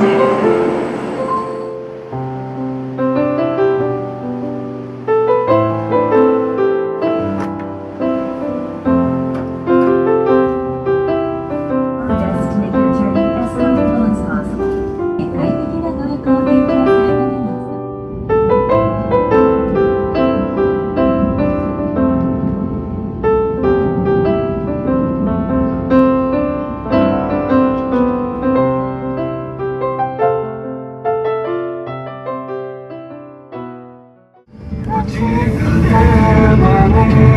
Música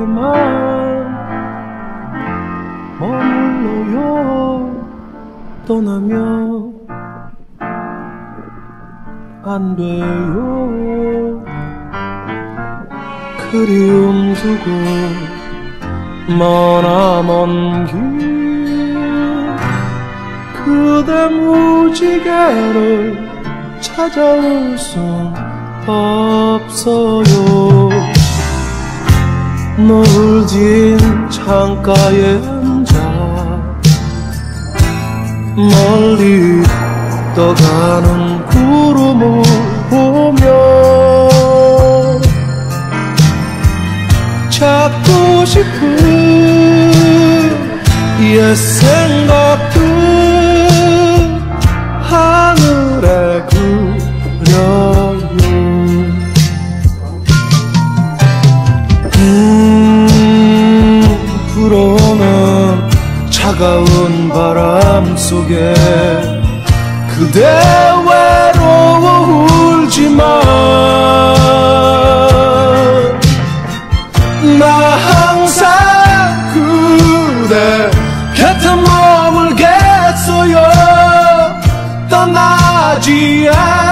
곁에만 머물러요. 떠나면 안 돼요. 그리움 두고 머나 먼 길. 그대 무지개를 찾아올 순 없어요 노을진 창가에 앉아 멀리 떠가는 구름을 보며 찾고 싶은 옛 생각 차가운 바람 속에 그대 외로워 울지마 나 항상 그대 곁에 머물겠어요. 떠나지 않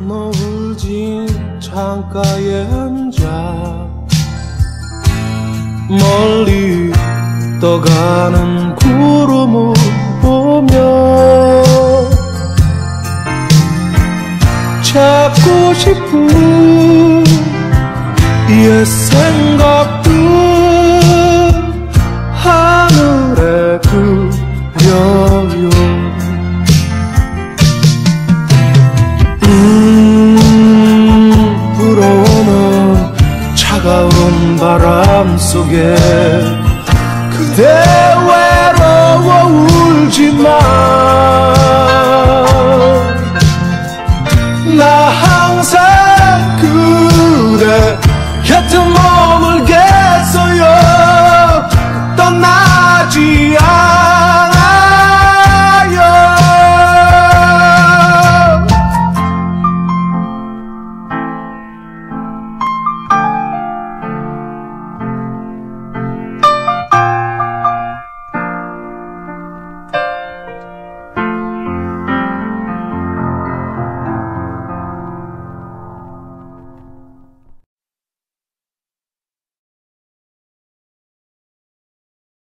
노을진 창가에 앉아 멀리 떠가는 구름을 보며 찾고 싶은 옛 생각 속에 그대